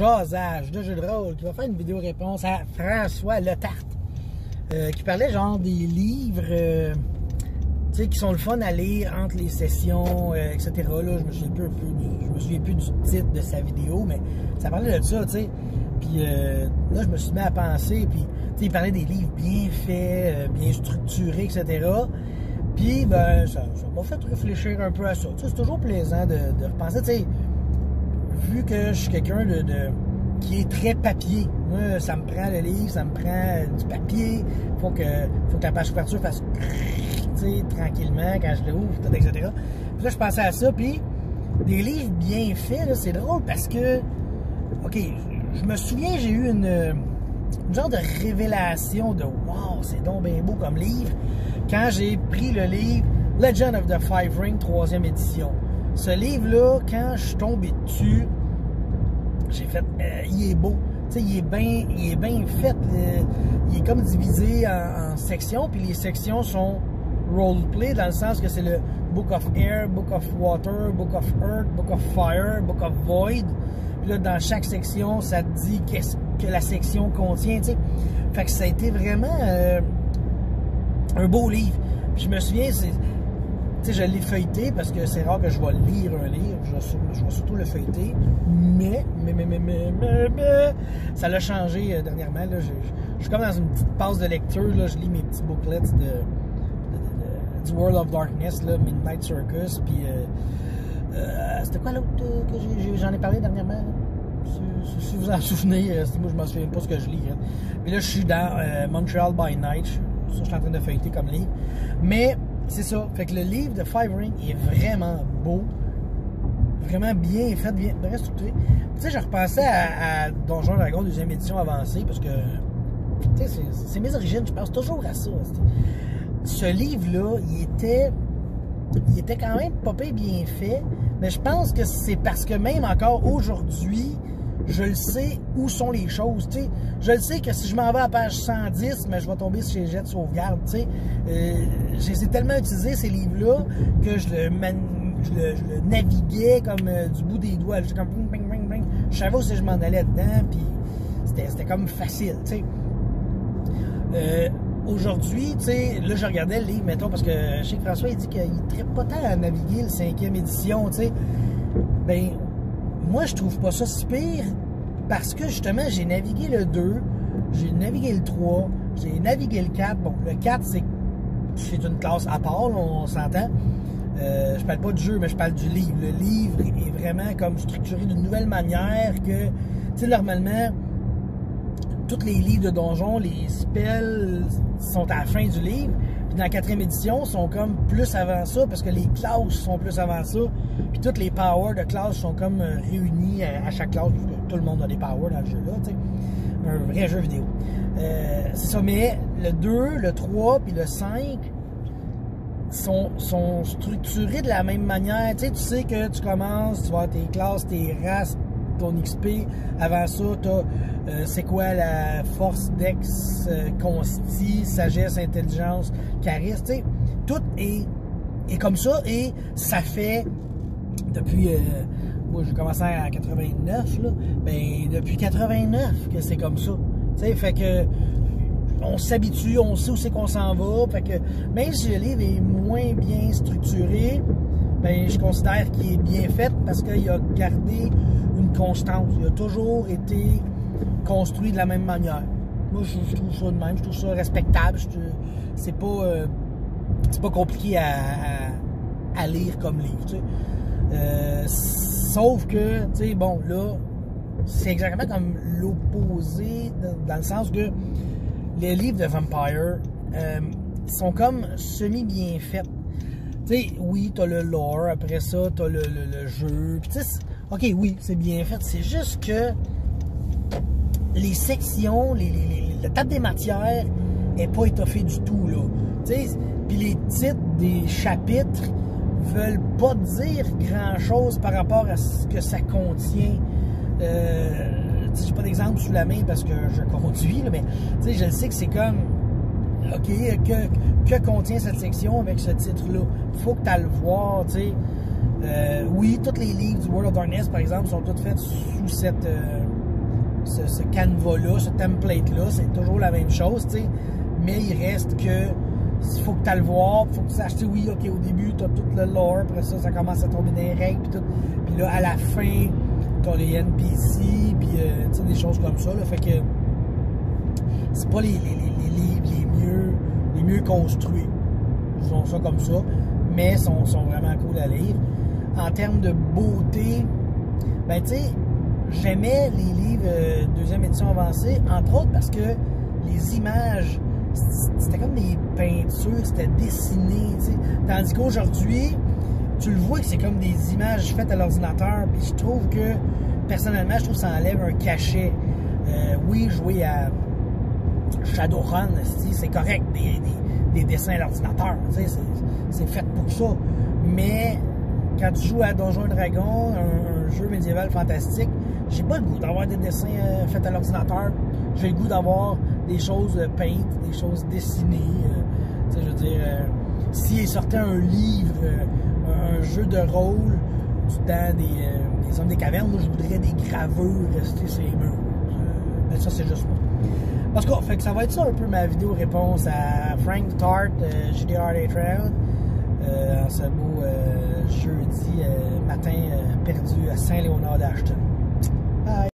jasage de jeu de rôle, qui va faire une vidéo réponse à François Letarte, euh, qui parlait genre des livres euh, qui sont le fun à lire entre les sessions, euh, etc. Là, je me souviens plus, je me souviens plus du titre de sa vidéo, mais ça parlait de ça, tu sais. Puis là, je me suis mis à penser, puis il parlait des livres bien faits, bien structurés, etc. Puis, ben, ça m'a fait réfléchir un peu à ça. C'est toujours plaisant de, de repenser, tu sais vu que je suis quelqu'un de, qui est très papier. Ça me prend le livre, ça me prend du papier. Faut que, faut que la page couverture fasse tranquillement quand je l'ouvre, etc. Puis là, je pensais à ça, puis des livres bien faits, c'est drôle parce que, OK, je me souviens, j'ai eu une, une, genre de révélation de Wow, c'est donc bien beau comme livre quand j'ai pris le livre Legend of the Five Ring, troisième édition. Ce livre-là, quand je suis tombé dessus, j'ai fait, euh, il est beau. Il est bien, il est bien fait. il est comme divisé en, sections, puis les sections sont roleplay dans le sens que c'est le Book of Air, Book of Water, Book of Earth, Book of Fire, Book of Void. Puis là, dans chaque section, ça te dit qu'est-ce que la section contient. Fait que ça a été vraiment euh, un beau livre. Puis je me souviens, c'est sais, je l'ai feuilleté parce que c'est rare que je vais lire un livre. Je vais, surtout le feuilleter. Mais, mais, mais, mais, mais, mais, ça l'a changé euh, dernièrement. Là. Je, suis comme dans une petite passe de lecture. Là. Je lis mes petits booklets de, du World of Darkness, Midnight Circus. Puis, euh, euh, c'était quoi l'autre que j'en ai, parlé dernièrement? Si, vous en souvenez, moi je m'en souviens pas ce que je lis. Hein. Puis là, je suis dans Montreal by Night. Ça, je suis en train de feuilleter comme livre. Mais c'est ça. Fait que le livre de Five est vraiment beau. Vraiment bien fait, bien, structuré. Tu sais, je repensais à, à Donjon Dragon deuxième édition avancée parce que, tu sais, c'est mes origines. Je pense toujours à ça. Ce livre-là, il était, il était quand même pas bien fait. Mais je pense que c'est parce que même encore aujourd'hui, je le sais où sont les choses. sais. Je le sais que si je m'en vais à page 110, mais je vais tomber sur les jets de sauvegarde. sais. Euh, j'ai tellement utilisé ces livres-là que je le, je, naviguais comme euh, du bout des doigts. Comme bing, bing, bing, Je savais où je m'en allais dedans, puis c'était comme facile. sais. Euh, Aujourd'hui, tu sais, là, je regardais le livre, mettons, parce que chez François, il dit qu'il ne pas tant à naviguer le cinquième édition, tu sais. Ben, moi, je trouve pas ça pire parce que justement, j'ai navigué le 2, j'ai navigué le 3, j'ai navigué le 4. Bon, le 4, c'est c'est une classe à part, on s'entend. Euh, je parle pas du jeu, mais je parle du livre. Le livre est vraiment comme structuré d'une nouvelle manière que, tu sais, normalement, tous les livres de donjon, les spells sont à la fin du livre. Puis dans la quatrième édition, sont comme plus avant ça, parce que les classes sont plus avant ça. Puis toutes les powers de classe sont comme euh, réunies à, chaque classe, tout le monde a des powers dans le jeu-là, tu sais. Un vrai jeu vidéo. Euh, ça, mais le 2, le 3, puis le 5 sont, sont structurés de la même manière. Tu sais, tu sais que tu commences, tu vas tes classes, tes races, ton XP. Avant ça, tu euh, c'est quoi la force dex, euh, consti, sagesse, intelligence, charisme. Tout est, est, comme ça et ça fait depuis. Euh, moi, j'ai commencé en 89, là. Ben, depuis 89 que c'est comme ça. Tu fait que on s'habitue, on sait où c'est qu'on s'en va. Fait que même si le livre est moins bien structuré, ben, je considère qu'il est bien fait parce qu'il a gardé Il a toujours été construit de la même manière. Moi, je, trouve ça de même, je trouve ça respectable. C'est pas, euh, pas compliqué à, lire comme livre. Euh, sauf que, tu sais, bon, là, c'est exactement comme l'opposé, dans, le sens que les livres de Vampire euh, sont comme semi-bien faits. Tu sais, oui, t'as le lore, après ça, t'as le, le, jeu. Ok, oui, c'est bien fait. C'est juste que les sections, les, la table des matières n'est pas étoffée du tout, là. Puis les titres des chapitres veulent pas dire grand-chose par rapport à ce que ça contient. Euh, j'ai pas d'exemple sous la main parce que je conduis, là, mais je le sais que c'est comme OK, que, que, contient cette section avec ce titre-là? Faut que tu le voir, tu. Euh, oui, tous les livres du World of Darkness, par exemple, sont tous faits sous cette, euh, ce, ce canevas-là, ce template-là, c'est toujours la même chose, tu sais. Mais il reste que il faut que tu le voir, faut que tu saches, oui, ok, au début, tu as tout le lore, après ça, ça commence à tomber des règles, puis tout. Puis là, à la fin, tu as les NPC, puis euh, tu sais, des choses comme ça, là. Fait que c'est pas les, les, les, les mieux, les mieux construits. Ils sont ça comme ça, mais sont, sont vraiment cool à lire. En termes de beauté, ben tu sais, j'aimais les livres euh, deuxième édition avancée, entre autres parce que les images, c'était comme des peintures, c'était dessiné, tu sais. Tandis qu'aujourd'hui, tu le vois que c'est comme des images faites à l'ordinateur, puis je trouve que, personnellement, je trouve que ça enlève un cachet. Euh, oui, jouer à Shadowrun, c'est correct, des, des, des, dessins à l'ordinateur, c'est fait pour ça. Mais quand tu joues à Donjon Dragon, un, un, jeu médiéval fantastique, j'ai pas le goût d'avoir des dessins euh, faits à l'ordinateur. J'ai le goût d'avoir des choses euh, peintes, des choses dessinées. Euh, je veux dire, euh, s'il sortait un livre, un jeu de rôle du temps des, des hommes des cavernes, moi, je voudrais des gravures rester sur les murs. mais ça, c'est juste moi. Parce que, fait que ça va être ça un peu ma vidéo réponse à Frank Tart, JDR Round, euh, en ce beau jeudi matin perdu à Saint-Léonard d'Ashton. Bye!